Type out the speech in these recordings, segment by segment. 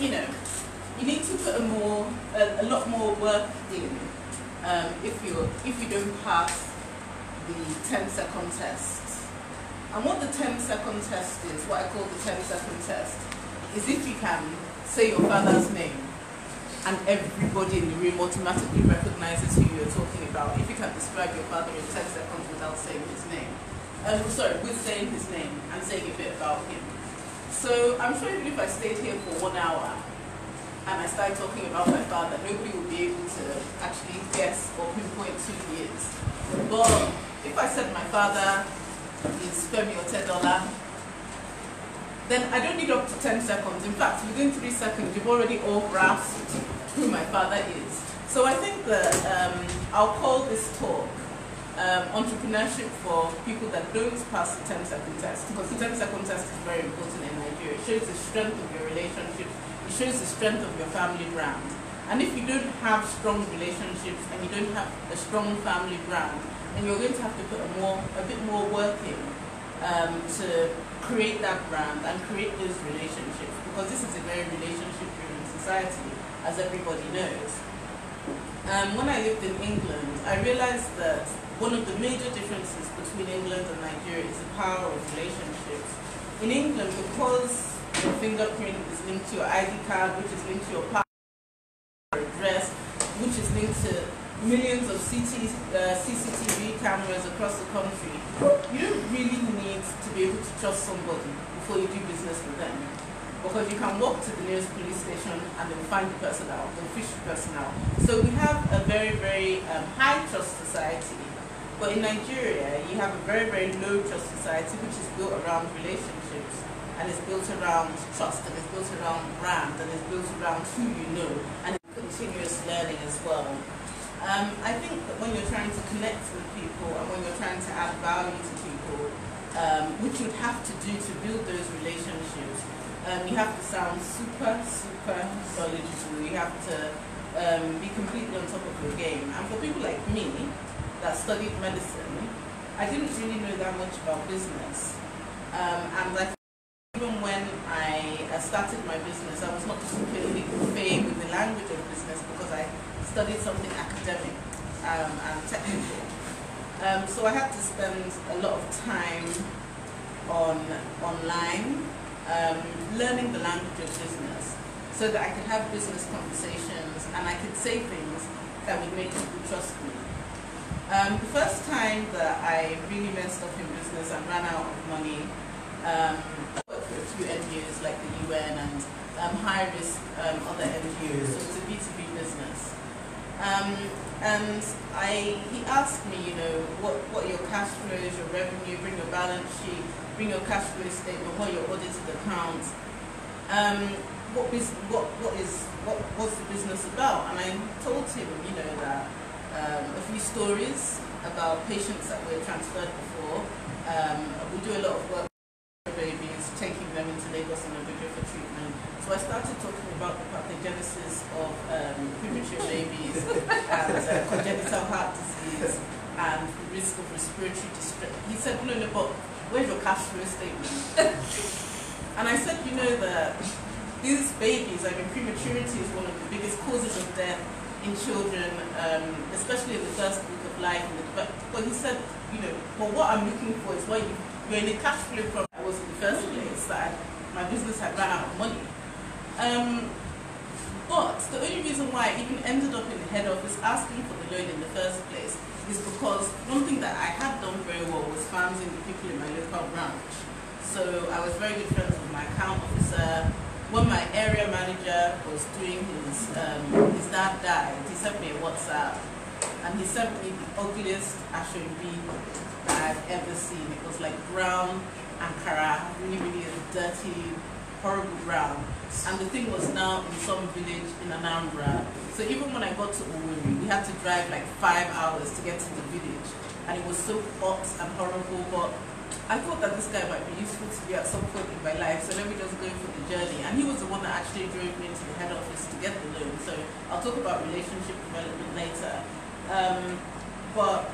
you know, you need to put a more, a, a lot more work in um, if you if you don't pass the 10 second test. And what the 10 second test is, what I call the 10 second test, is if you can say your father's name and everybody in the room automatically recognizes who you're talking about. If you can describe your father in 10 seconds without saying his name. Uh, sorry, with saying his name and saying a bit about him. So I'm sure even if I stayed here for one hour and I started talking about my father, nobody would be able to actually guess or pinpoint who he is. But if I said my father is Femi Otedola, then I don't need up to 10 seconds. In fact, within three seconds, you've already all grasped who my father is. So I think that um, I'll call this talk um, entrepreneurship for people that don't pass the 10 second test because the 10 second test is very important in Nigeria. It shows the strength of your relationship, it shows the strength of your family brand. And if you don't have strong relationships and you don't have a strong family brand, then you're going to have to put a more, a bit more work in um, to create that brand and create those relationships because this is a very relationship-driven society, as everybody knows. Um, when I lived in England, I realized that one of the major differences between England and Nigeria is the power of relationships. In England, because your fingerprint is linked to your ID card, which is linked to your passport address, which is linked to millions of CT, uh, CCTV cameras across the country, you don't really need to be able to trust somebody before you do business with them. Because you can walk to the nearest police station and they'll find the person out, the person out. So we have a very, very um, high trust society. But in Nigeria, you have a very, very low trust society which is built around relationships and it's built around trust and it's built around brand and it's built around who you know and continuous learning as well. Um, I think that when you're trying to connect with people and when you're trying to add value to people, um, which you have to do to build those relationships, um, you have to sound super, super knowledgeable. You have to um, be completely on top of your game. And for people like me that studied medicine, I didn't really know that much about business. Um, and I even when I started my business, I was not particularly fame with the language of business because I studied something academic um, and technical. Um, so I had to spend a lot of time on online, um, learning the language of business so that I could have business conversations and I could say things that would make people trust me. Um, the first time that I really messed up in business and ran out of money, um, for a few NGOs like the UN and um, high risk um, other NGOs, so it's a B2B business. Um, and I, he asked me, you know, what, what your cash flows, your revenue, bring your balance sheet, bring your cash flow statement, what your audited accounts, um, what, what, what is, what, what's the business about? And I told him, you know, that um, a few stories about patients that were transferred before. Um, we do a lot of work with babies, taking them into Lagos and Abuja for treatment. So I started talking about the pathogenesis of um, premature babies and uh, congenital heart disease and the risk of respiratory distress. He said, no, no, but where's your cash flow statement? and I said, you know that these babies, I mean, prematurity is one of the biggest causes of death in children, um, especially in the first week of life. But, but he said, you know, but what I'm looking for is what you, you're in a cash flow problem. I was in the first place that my business had run out of money. Um, but the only reason why I even ended up in the head office asking for the loan in the first place is because one thing that I had done very well was farming the people in my local branch. So I was very good friends with my account officer. When my area manager was doing his, um, his dad died, he sent me a WhatsApp and he sent me the ugliest Asoebi that I've ever seen. It was like brown Ankara, really, really dirty, horrible brown. And the thing was now in some village in Anambra. So even when I got to Owerri, we had to drive like five hours to get to the village. And it was so hot and horrible, but I thought that this guy might be useful to me at some point in my life, so let me just go for the journey. And he was the one that actually drove me to the head office to get the loan. So I'll talk about relationship development later. Um, but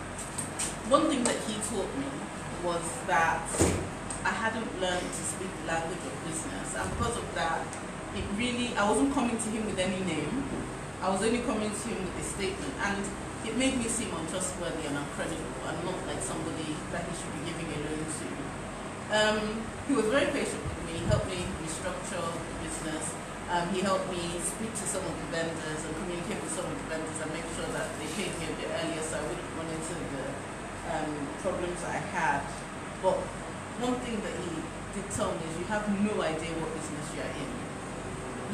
one thing that he taught me was that I hadn't learned to speak the language of business, and because of that, it really, I wasn't coming to him with any name. I was only coming to him with a statement. And it made me seem untrustworthy and uncredible and not like somebody that he should be giving. Um, he was very patient with me, he helped me restructure the business. Um, he helped me speak to some of the vendors and communicate with some of the vendors and make sure that they paid me a bit earlier so I wouldn't run into the um, problems I had. But one thing that he did tell me is you have no idea what business you're in.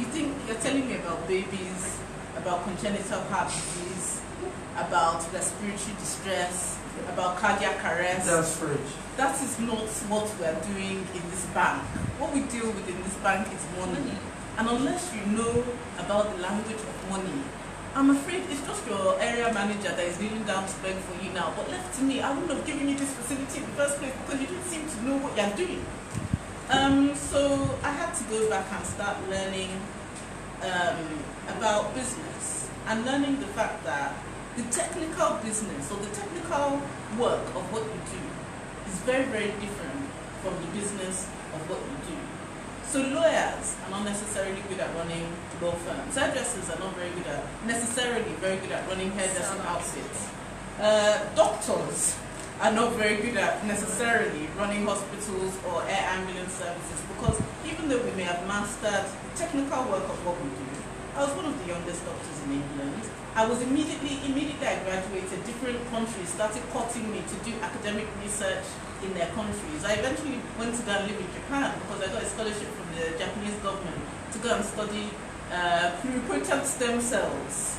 You think you're telling me about babies, about congenital heart disease, about respiratory distress, about cardiac arrest. That's fridge. That is not what we're doing in this bank. What we deal with in this bank is money. And unless you know about the language of money, I'm afraid it's just your area manager that is kneeling down to beg for you now. But left to me, I wouldn't have given you this facility in the first place because you didn't seem to know what you're doing. Um, so I had to go back and start learning um, about business and learning the fact that the technical business or the technical work of what you do is very, very different from the business of what you do. So lawyers are not necessarily good at running law firms. Hairdressers are not very good at, necessarily very good at running hairdressing outfits. Uh, doctors are not very good at necessarily running hospitals or air ambulance services because even though we may have mastered the technical work of what we do, I was one of the youngest doctors in England. I was immediately, immediately I graduated, different countries started courting me to do academic research in their countries. I eventually went to go and live in Japan because I got a scholarship from the Japanese government to go and study uh, pluripotent stem cells.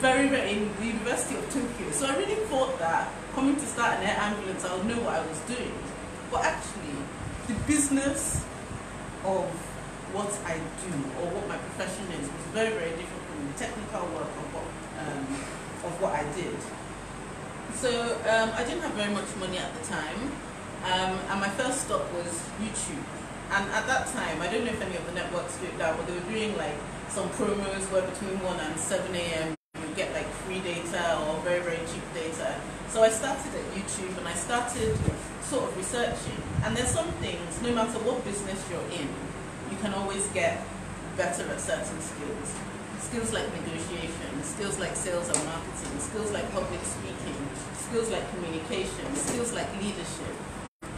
Very, very in the University of Tokyo. So I really thought that coming to start an air ambulance, I would know what I was doing. But actually, the business of what I do or what my profession is was very, very different from the technical work of what, um, of what I did. So um, I didn't have very much money at the time, um, and my first stop was YouTube. And at that time, I don't know if any of the networks it now, but they were doing like some promos where between 1 and 7 a.m. you get like free data or very, very cheap data. So I started at YouTube and I started sort of researching. And there's some things, no matter what business you're in, you can always get better at certain skills. Skills like negotiation, skills like sales and marketing, skills like public speaking, skills like communication, skills like leadership.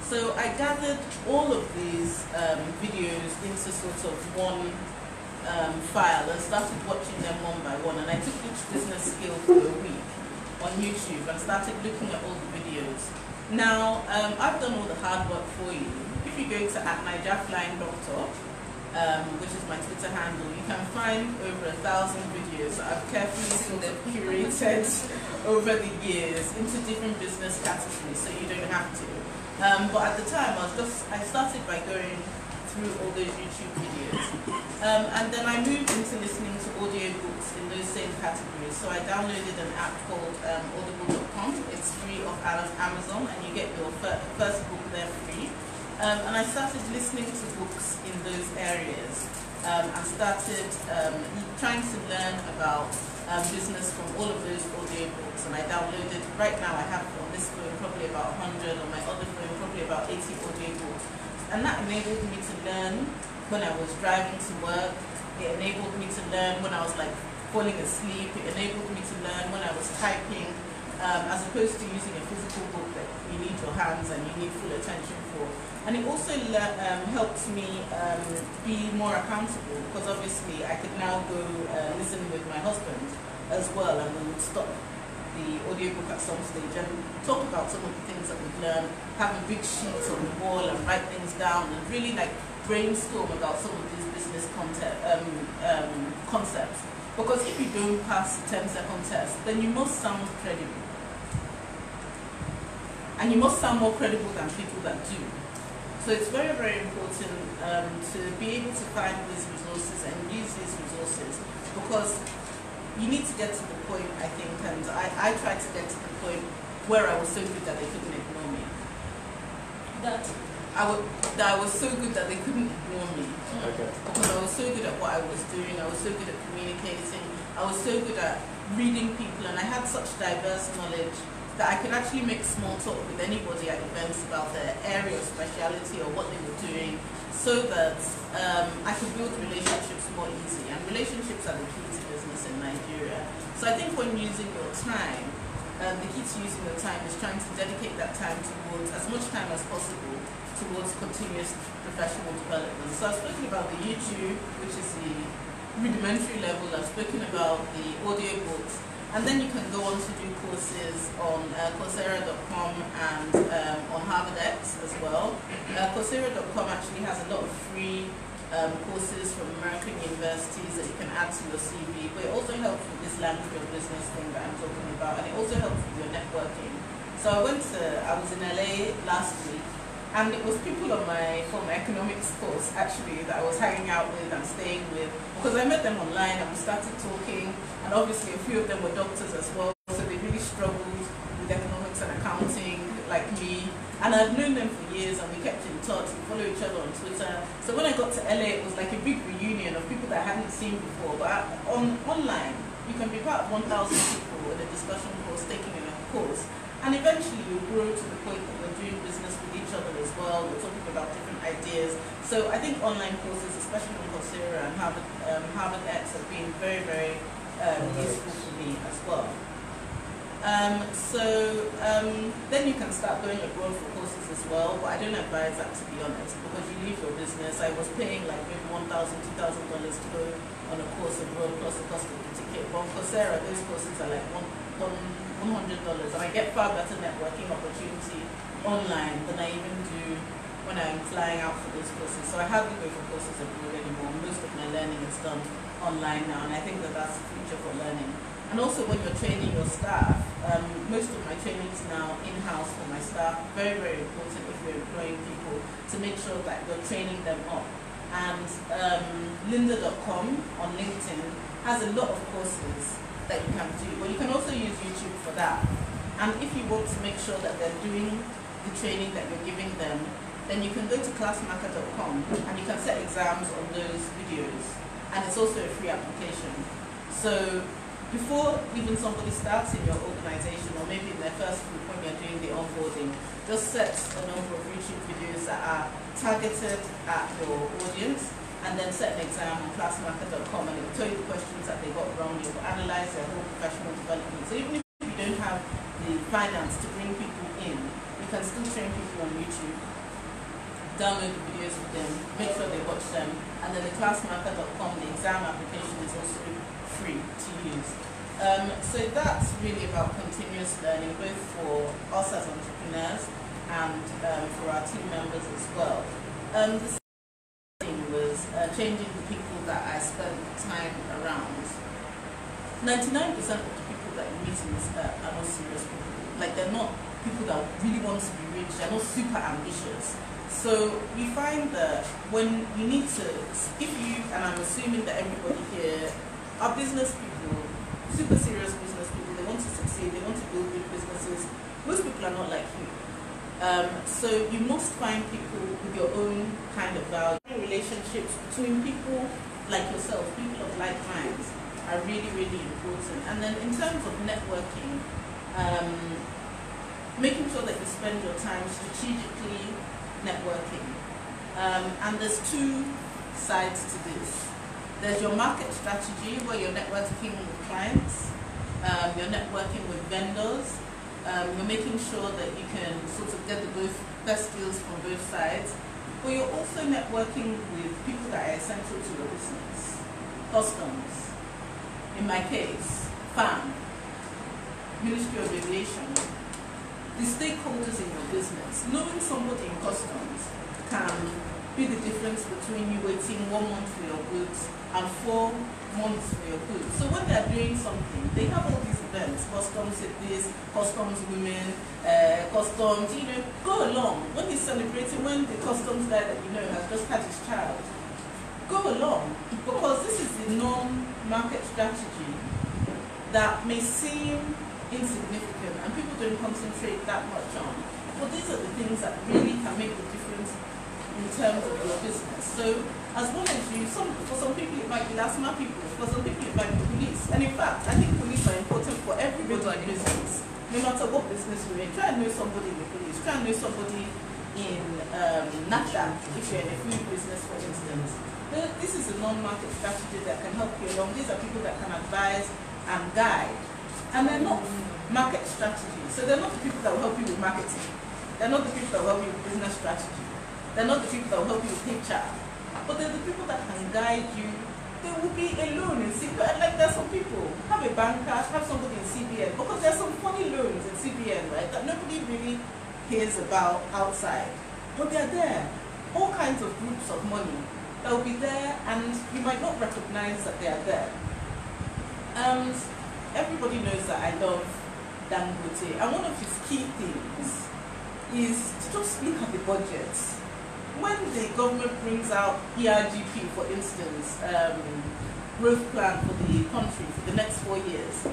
So I gathered all of these um, videos into sort of one um, file and started watching them one by one. And I took each business skill for a week on YouTube and started looking at all the videos. Now, um, I've done all the hard work for you. If you go to at Naija Flying Doctor, um, which is my Twitter handle, you can find over a thousand videos I've carefully sort of curated over the years into different business categories, so you don't have to. Um, but at the time, I was just I started by going through all those YouTube videos, um, and then I moved into listening to audiobooks in those same categories. So I downloaded an app called um, Audible.com. It's free off Amazon, and you get your first book there free. Um, and I started listening to books in those areas um, and started um, trying to learn about um, business from all of those audio books. And I downloaded, right now I have on this phone probably about 100, on my other phone probably about 80 audio books. And that enabled me to learn when I was driving to work. It enabled me to learn when I was like falling asleep. It enabled me to learn when I was typing. Um, as opposed to using a physical book that you need your hands and you need full attention for. And it also um, helped me um, be more accountable because obviously I could now go uh, listen with my husband as well and we would stop the audiobook at some stage and talk about some of the things that we've learned, have a big sheet on the wall and write things down and really like brainstorm about some of these business concept, um, um, concepts. Because if you don't pass the 10 second test, then you must sound credible. And you must sound more credible than people that do. So it's very, very important um, to be able to find these resources and use these resources because you need to get to the point, I think, and I, I tried to get to the point where I was so good that they couldn't ignore me. That I, w- that I was so good that they couldn't ignore me. Okay. Because I was so good at what I was doing, I was so good at communicating, I was so good at reading people, and I had such diverse knowledge that I could actually make small talk with anybody at events about their area of speciality or what they were doing so that um, I could build relationships more easily. And relationships are the key to business in Nigeria. So I think when using your time, um, the key to using your time is trying to dedicate that time towards as much time as possible towards continuous professional development. So I've spoken about the YouTube, which is the rudimentary level. I've spoken about the audio books. And then you can go on to do courses on uh, Coursera.com and um, on HarvardX as well. Uh, Coursera.com actually has a lot of free um, courses from American universities that you can add to your CV, but it also helps with this language of business thing that I'm talking about, and it also helps with your networking. So I went to, I was in LA last week, and it was people on my from my economics course actually that I was hanging out with and staying with. Because I met them online and we started talking. And obviously a few of them were doctors as well. So they really struggled with economics and accounting like me. And I've known them for years and we kept in touch. We follow each other on Twitter. So when I got to LA it was like a big reunion of people that I hadn't seen before. But on online you can be part of 1,000 people in a discussion course taking a course. And eventually you grow to the point that you're doing business other as well. We're talking about different ideas. So I think online courses, especially on Coursera and Harvard, um, Harvard X, have been very, very um, useful for me as well. Um, so um, then you can start going abroad for courses as well, but I don't advise that to be honest, because you leave your business. I was paying like maybe $1,000, $2,000 to go on a course abroad plus the cost of the ticket. But on Coursera, those courses are like one, one $100 and I get far better networking opportunity online than I even do when I'm flying out for those courses. So I hardly go for courses abroad anymore. Most of my learning is done online now and I think that that's the future for learning. And also when you're training your staff, um, most of my training is now in-house for my staff. Very, very important if you're employing people to make sure that you're training them up. And um, lynda.com on LinkedIn has a lot of courses that you can do. But you can also use YouTube for that. And if you want to make sure that they're doing the training that you're giving them, then you can go to classmarker.com and you can set exams on those videos. And it's also a free application. So before even somebody starts in your organization or maybe in their first group when you're doing the onboarding, just set a number of YouTube videos that are targeted at your audience and then set an exam on classmarker.com and it will tell you the questions that they got wrong. You will analyze their whole professional development. So even if you don't have the finance to bring people in, can still train people on YouTube, download the videos for them, make sure they watch them, and then the classmarker.com, the exam application is also free to use. Um, so that's really about continuous learning, both for us as entrepreneurs and um, for our team members as well. Um, uh, changing the people that I spend time around. 99% of the people that you meet in this are not serious people. Like they're not people that really want to be rich, they're not super ambitious. So we find that when you need to, if you, and I'm assuming that everybody here are business people, super serious business people, they want to succeed, they want to build good businesses, most people are not like you. Um, so you must find people with your own kind of value. Relationships between people like yourself, people of like minds, are really, really important. And then in terms of networking, um, making sure that you spend your time strategically networking. Um, and there's two sides to this. There's your market strategy where you're networking with clients, um, you're networking with vendors, um, you're making sure that you can sort of get the best deals from both sides, but you're also networking with people that are essential to your business. Customs, in my case, FAAN, Ministry of Aviation, the stakeholders in your business. Knowing somebody in customs can be the difference between you waiting one month for your goods and four months for your goods. So when they're doing something, they have all these events, customs cities, customs women, uh, customs, you know, go along. When he's celebrating, when the customs guy that you know has just had his child, go along because this is the non-market strategy that may seem insignificant and people don't concentrate that much on. But these are the things that really can make the difference in terms of your business. So as well as you, some, for some people it might be LASMA people, for some people it might be police. And in fact, I think police are important for everybody in business. No matter what business you're in, try and know somebody in the police, try and know somebody in um, if you're in a food business, for instance. This is a non-market strategy that can help you along. These are people that can advise and guide. And they're not market strategy. So they're not the people that will help you with marketing. They're not the people that will help you with business strategy. They're not the people that will help you with HR. But they're the people that can guide you. They will be alone in CBN. Like there's some people, have a banker, have somebody in CBN. Because there's some funny loans in CBN, right, that nobody really hears about outside. But they're there. All kinds of groups of money that will be there and you might not recognize that they are there. Um, everybody knows that I love Dangote and one of his key things is to just look at the budget. When the government brings out ERGP, for instance, um, growth plan for the country for the next four years,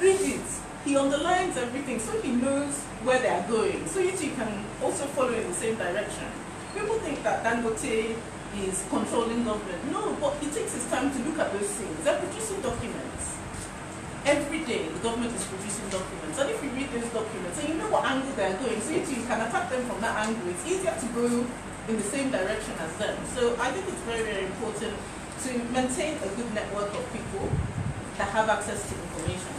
read it. He underlines everything so he knows where they are going. So you can also follow in the same direction. People think that Dangote is controlling government. No, but he takes his time to look at those things. They're producing documents. Every day, the government is producing documents. And if you read those documents, and you know what angle they're going, so you can attack them from that angle, it's easier to go in the same direction as them. So I think it's very, very important to maintain a good network of people that have access to information.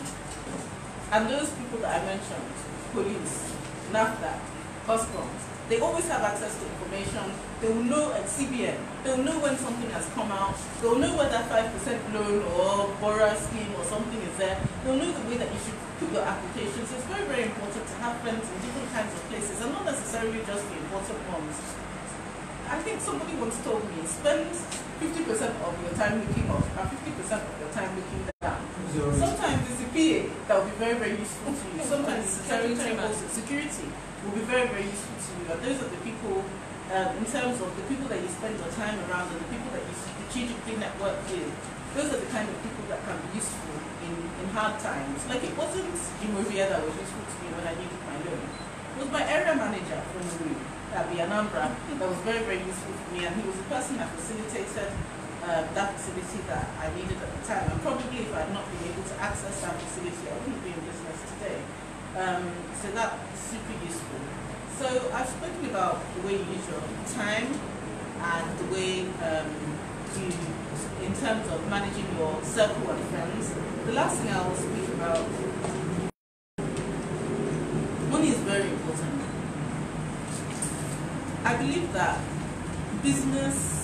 And those people that I mentioned, police, NAFDAC, customs, they always have access to information. They will know at CBN. They will know when something has come out. They will know whether 5% loan or borrower scheme or something is there. They will know the way that you should put your application. So it's very, very important to have friends in different kinds of places and not necessarily just the important ones. I think somebody once told me, spend 50% of your time looking up uh, and 50% of your time looking down. Sometimes PA that will be very, very useful to you. Sometimes security, security will be very, very useful to you. And those are the people, um, in terms of the people that you spend your time around and the people that you strategically network with, those are the kind of people that can be useful in, in hard times. Like it wasn't Jim Ovia that was useful to me when I needed my loan. It was my area manager from Uru, at the Anambra, that was very, very useful for me. And he was the person that facilitated uh, that facility that I needed at the time. And probably if I had not been able to access that facility, I wouldn't be in business today. Um, so that's super useful. So I've spoken about the way you use your time and the way um, you, in terms of managing your circle and friends. The last thing I will speak about, money is very important. I believe that business,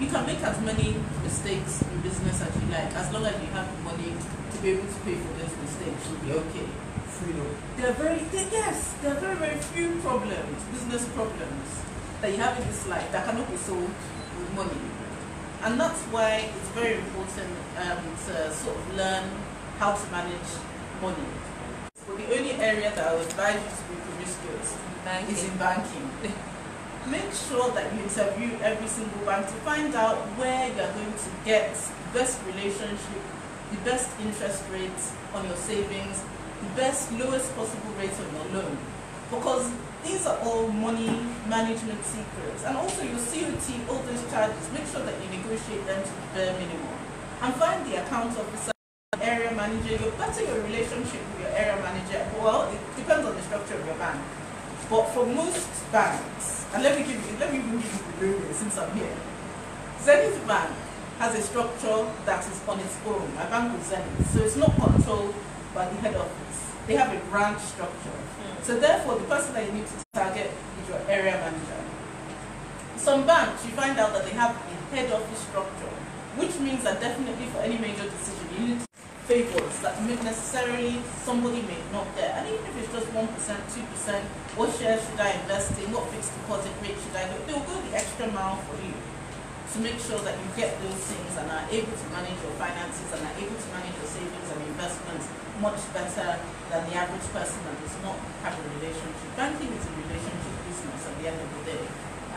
you can make as many mistakes in business as you like, as long as you have money to be able to pay for those mistakes, you'll be okay freedom. There are very they, yes, there are very very few problems, business problems that you have in this life that cannot be solved with money, and that's why it's very important um, to sort of learn how to manage money. So the only area that I would advise you to be promiscuous banking. is in banking. Make sure that you interview every single bank to find out where you are going to get the best relationship, the best interest rates on your savings, the best, lowest possible rate on your loan. Because these are all money management secrets. And also your COT, all those charges, make sure that you negotiate them to the bare minimum. And find the account officer, area manager, you better your relationship with your area manager. Well, it depends on the structure of your bank. But for most banks, and let me give you, let me even give you the logo since I'm here. Zenith Bank has a structure that is on its own. My bank is Zenith, so it's not controlled by the head office. They have a branch structure. Mm. So therefore, the person that you need to target is your area manager. Some banks, you find out that they have a head office structure, which means that definitely for any major decision, you need favors that necessarily somebody may not get. And even if it's just 1%, 2%, what shares should I invest in, what fixed deposit rate should I go, they'll go the extra mile for you to make sure that you get those things and are able to manage your finances and are able to manage your savings and investments much better than the average person that does not have a relationship. Banking is a relationship business at the end of the day.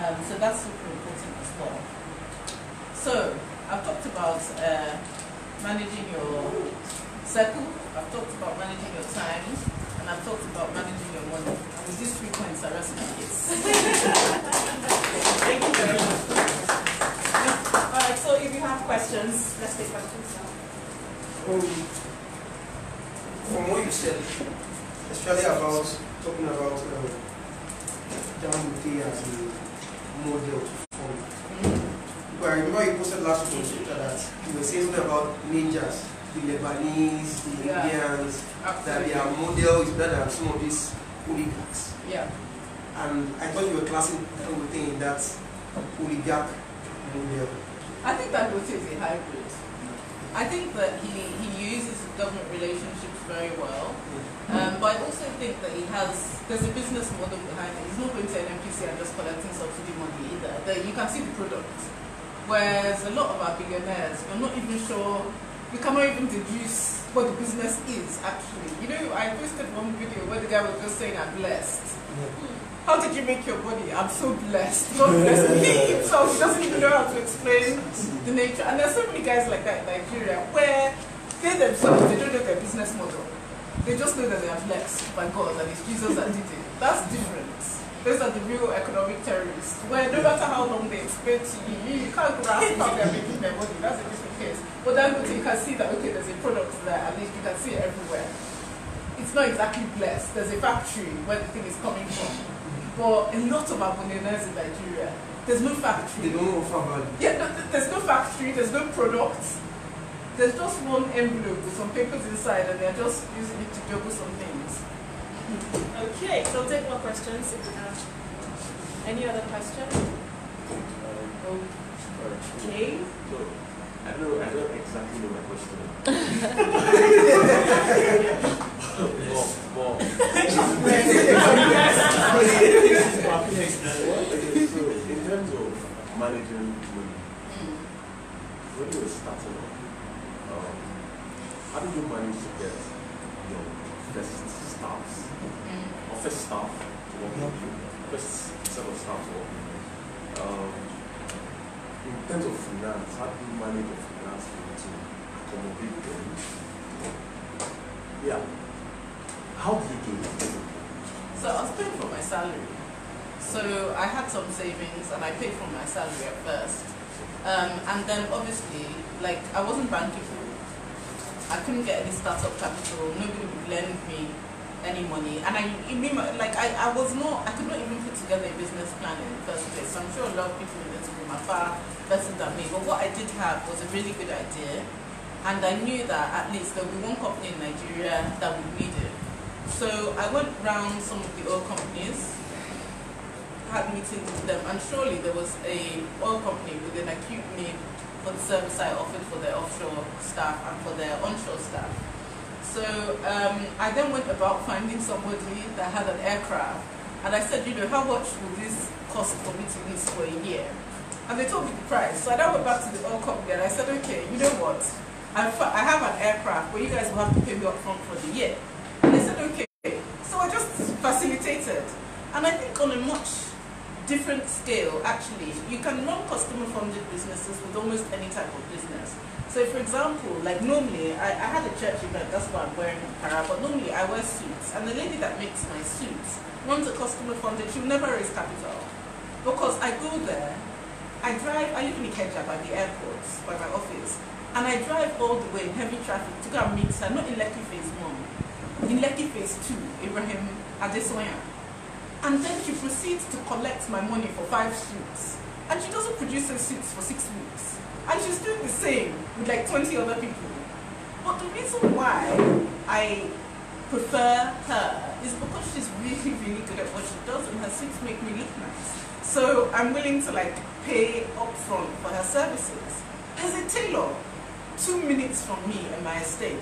Um, so that's super important as well. So I've talked about uh, managing your circle, I've talked about managing your time, and I've talked about managing your money. And with these three points, I rest my case. Thank you very much. All right, so if you have questions, let's take questions now. Um, from what you said, especially about talking about um, Dangote as a model Well, I remember you posted last week on Twitter that you were saying something about ninjas, the Lebanese, the Yeah. Indians, that Absolutely. their model is better than some of these oligarchs. Yeah. And I thought you were classing Dangote in that oligarch model. I think that Dangote is a hybrid. I think that he, he uses government relationships very well. Um, but I also think that he has, there's a business model behind it. He's not going to an NNPC and just collecting subsidy money either. That you can see the product. Whereas a lot of our billionaires, you're not even sure, you cannot even deduce what the business is actually. You know, I posted one video where the guy was just saying, I'm blessed. How did you make your money? I'm so blessed. Me. He himself doesn't even know how to explain the nature. And there's so many guys like that in Nigeria where they themselves, they don't know their business model. They just know that they are blessed by God and it's Jesus that did it. That's different. Those are the real economic terrorists. Where no matter how long they explain to you, you can't grasp how they're making their money. That's a different case. But then you can see that, okay, there's a product there, at least you can see it everywhere. It's not exactly blessed. There's a factory where the thing is coming from. But a lot of billionaires in Nigeria, there's no factory. They don't offer value. Yeah, no, th- there's no factory, there's no product. There's just one envelope with some papers inside and they're just using it to juggle some things. Okay, so take more questions if you have. Any other question? Okay. So, I don't, know, I don't exactly know my question. more, more. so, in terms of managing money, when you were starting off, um, how did you manage to get your first staffs, or first staff to work with you, first set of staff to work with you? Um, in terms of finance, how do you manage your finance to accommodate them? Yeah. How do you do it? So I was paying for my salary. So I had some savings and I paid for my salary at first. Um, and then obviously, like I wasn't bankable. I couldn't get any startup capital. Nobody would lend me any money. And I, mean, like I, I was not, I could not even put together a business plan in the first place. So I'm sure a lot of people in this room are far better than me. But what I did have was a really good idea. And I knew that at least there would be one company in Nigeria that would need it. So I went round some of the oil companies, had meetings with them, and surely there was a oil company with an acute need for the service I offered for their offshore staff and for their onshore staff. So um, I then went about finding somebody that had an aircraft, and I said, you know, how much will this cost for me to lease for a year? And they told me the price. So I then went back to the oil company and I said, okay, you know what? I I have an aircraft, but you guys will have to pay me up front for the year. And they said, okay. So I just facilitated. And I think on a much different scale, actually, you can run customer funded businesses with almost any type of business. So for example, like normally, I, I had a church event, that's why I'm wearing a para, but normally I wear suits. And the lady that makes my suits runs a customer funded, she'll never raise capital. Because I go there, I drive, I live in Ikeja by the airport, by my office, and I drive all the way in heavy traffic to go and meet her, not in Lekki phase one, in Lekki phase two, Ibrahim Adesoya. And then she proceeds to collect my money for five suits. And she doesn't produce those suits for six weeks. And she's doing the same with like 20 other people. But the reason why I prefer her is because she's really, really good at what she does and her suits make me look nice. So I'm willing to like pay upfront for her services. There's a tailor two minutes from me in my estate.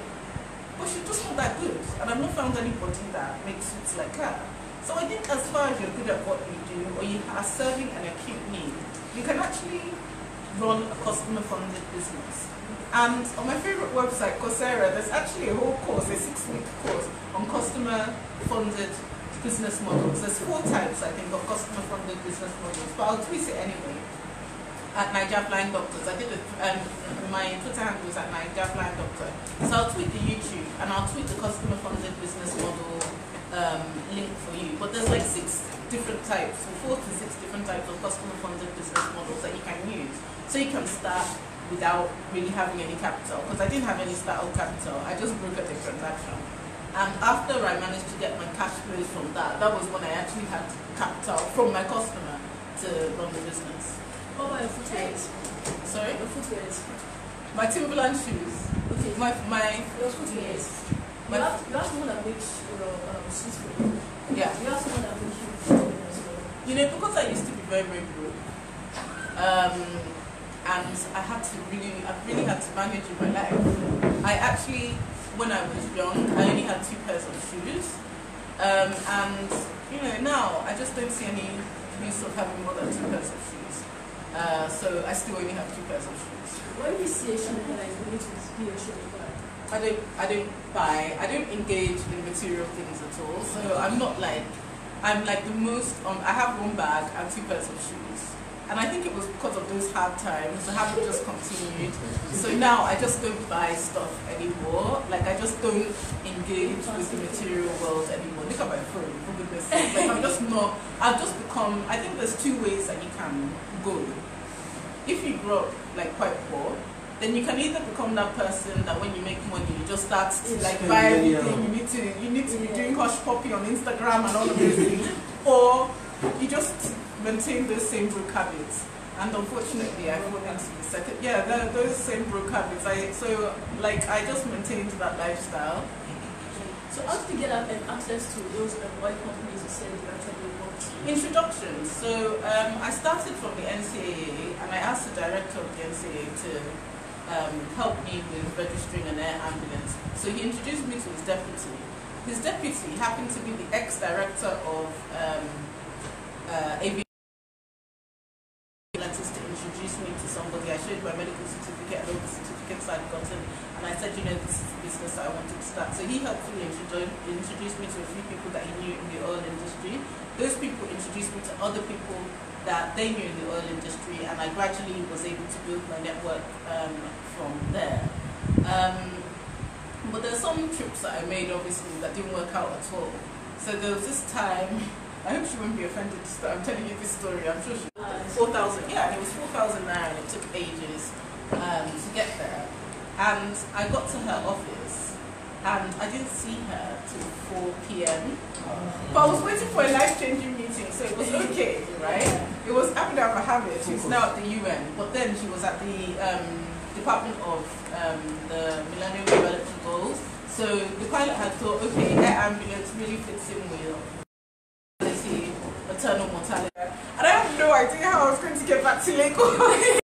But she's just not that good. And I've not found anybody that makes suits like her. So I think as far as you're good at what you do or you are serving an acute need, you can actually run a customer funded business. And on my favorite website, Coursera, there's actually a whole course, a six week course on customer funded business models. There's four types, I think, of customer funded business models, but I'll tweet it anyway. At Naija Flying Doctors. I did it, um, my Twitter handle is at Naija Flying Doctor. So I'll tweet the YouTube and I'll tweet the customer funded business model um, link for you. But there's like six different types, or four to six different types of customer funded business models that you can use. So you can start without really having any capital. Because I didn't have any startup capital, I just brokered a transaction. And after I managed to get my cash flows from that, that was when I actually had capital from my customer to run the business. What about your footage? Sorry? Your footwear. My Timberland shoes. Okay. My my Your footwear. You have, you have someone that makes your um, suits for you. yeah. You have someone that makes you footwear as well. You know, because I used to be very, very broke, um, and I had to really, I really had to manage in my life. I actually, when I was young, I only had two pairs of shoes, um, and you know, now I just don't see any use of having more than two pairs of shoes. Uh, so I still only have two pairs of shoes. When you see a shoe, shoemaker that is going to be a shoemaker, I don't I don't buy I don't engage in material things at all. So I'm not like I'm like the most um I have one bag and two pairs of shoes. And I think it was because of those hard times, the habit just continued. So now I just don't buy stuff anymore. Like I just don't engage with the material world anymore. Look at my phone, for goodness sake. Like I'm just not I've just become I think there's two ways that you can go. If you grow up like quite poor, then you can either become that person that when you make money you just start to like buy money everything on- you need to you need to be Yeah. doing Hushpuppi on Instagram and all of those things or you just maintain those same broke habits and unfortunately I fall into the second yeah tho- those same broke habits I so like I just maintained that lifestyle so how did you get um, access to those um, oil companies you said you actually worked? Introduction. So um, I started from the NCAA and I asked the director of the NCAA to um, help me with registering an air ambulance. So he introduced me to his deputy. His deputy happened to be the ex-director of um, uh, aviation ambulances to introduce me to somebody. I showed my medical certificate and all the certificates I'd gotten I wanted to start. So he helpfully introduced, introduce me to a few people that he knew in the oil industry. Those people introduced me to other people that they knew in the oil industry, and I gradually was able to build my network um, from there. Um, but there's some trips that I made, obviously, that didn't work out at all. So there was this time, I hope she won't be offended that I'm telling you this story, I'm sure she Uh, 4,000, yeah, it was 4,000 naira and it took ages um, to get there. And I got to her office and I didn't see her till 4 p.m. But I was waiting for a life changing meeting, so it was okay, right? It was Amina Mohammed, who's now at the UN, but then she was at the um, Department of um, the Millennium Development Goals. So the pilot had thought, okay, air ambulance really fits in mortality, maternal mortality. And I have no idea how I was going to get back to Lagos.